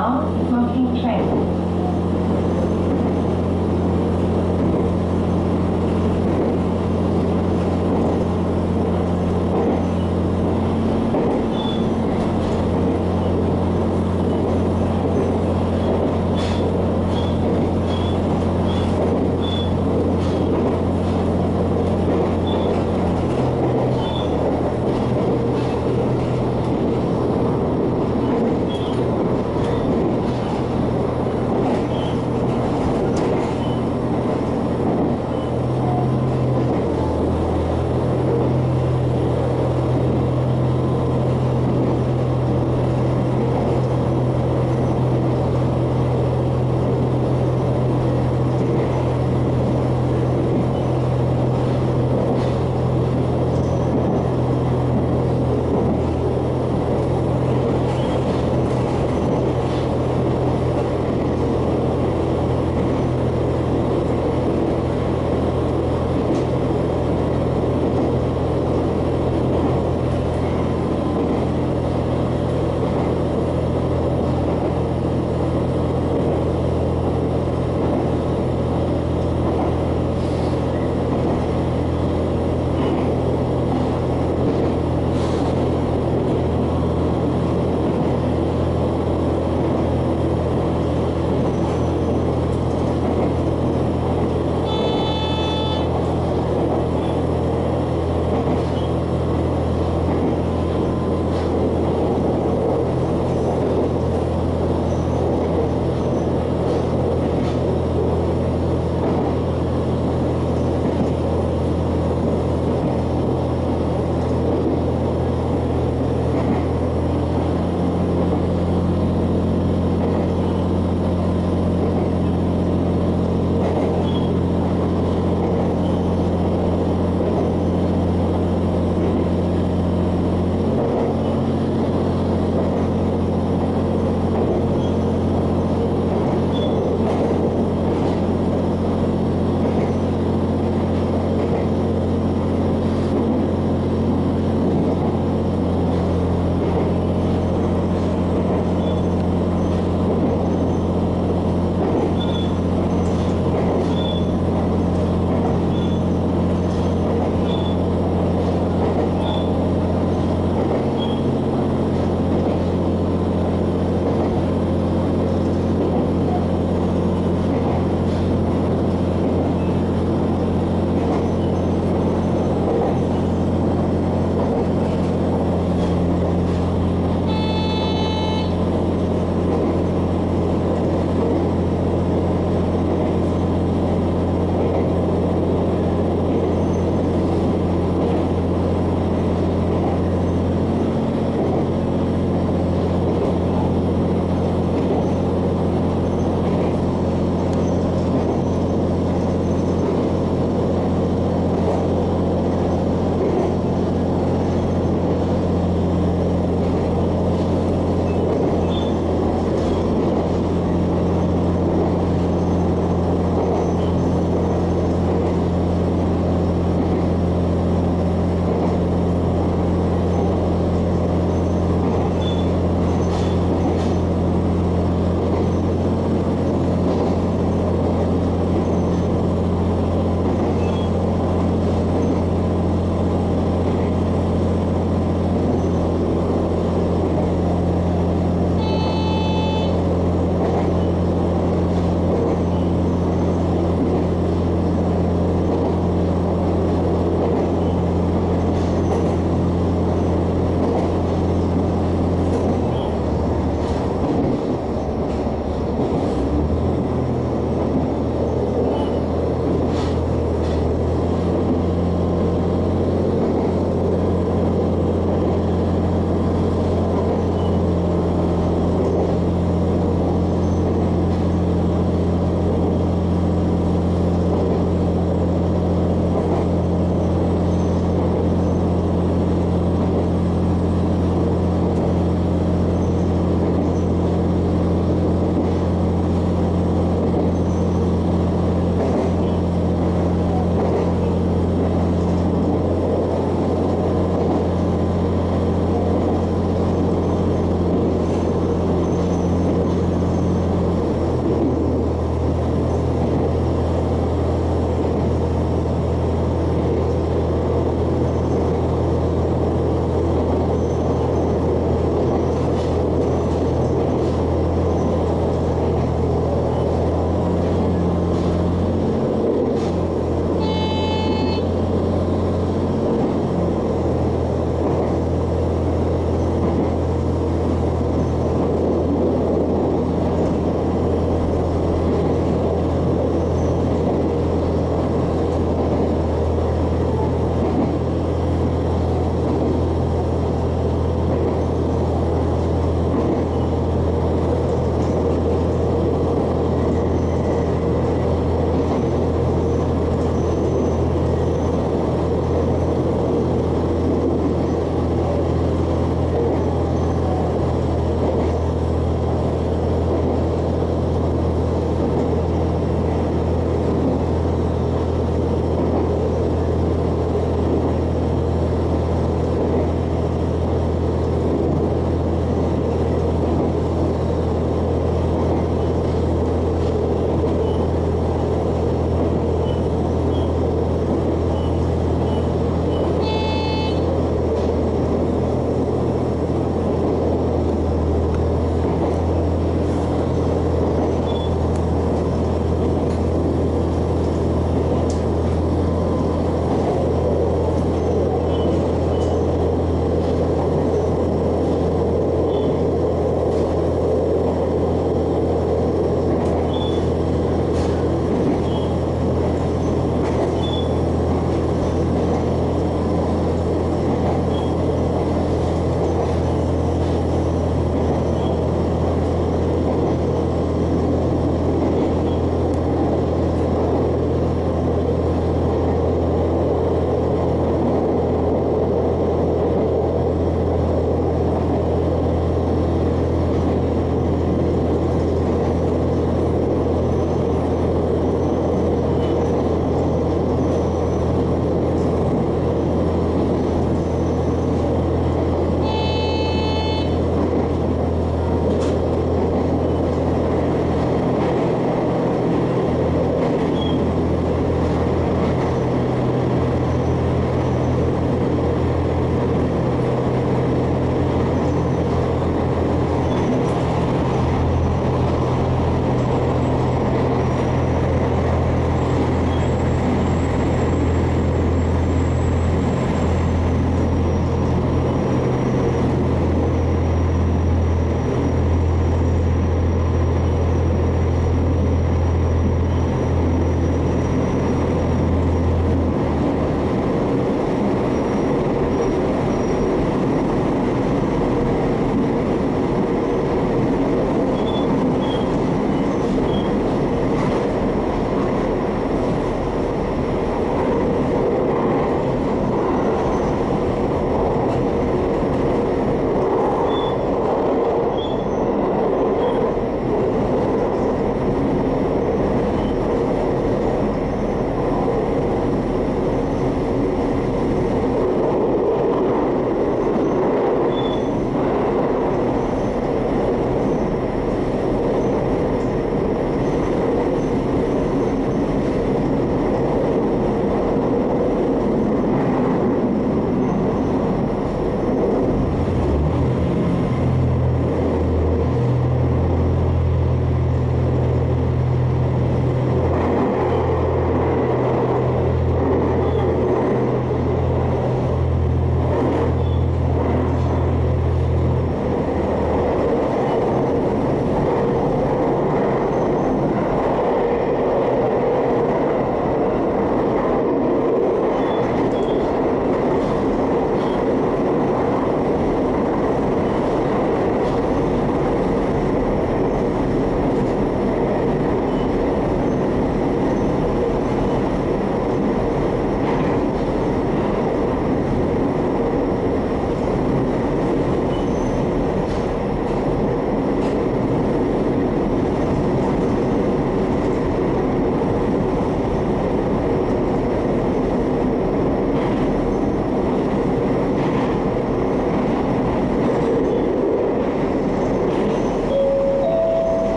is a non-smoking train.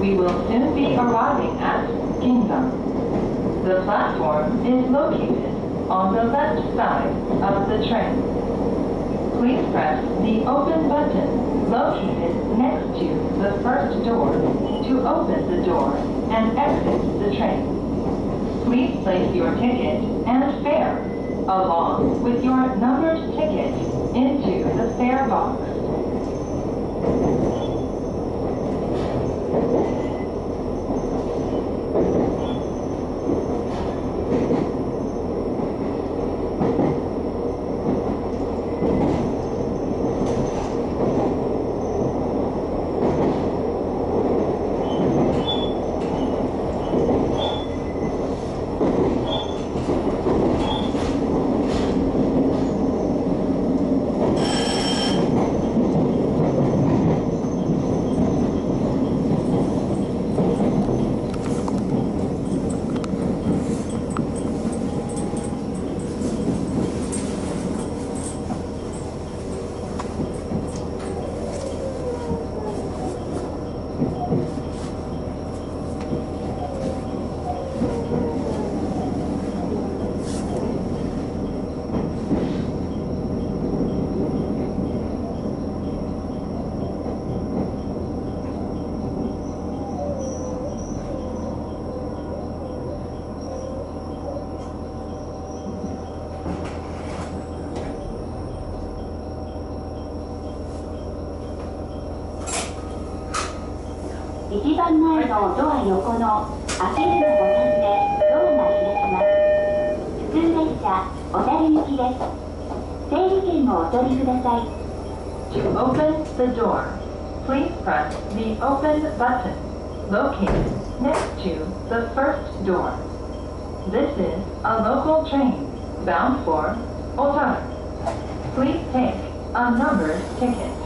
We will soon be arriving at Ginzan. The platform is located on the left side of the train. Please press the open button located next to the first door to open the door and exit the train. Please place your ticket and fare along with your numbered ticket into the fare box. 一番前のドア横の開けるのボタンでドアが開きます普通列車小樽行きです整理券をお取りください To open the door, please press the open button located next to the first door. This is a local train bound for Otaru. Please take a numbered ticket.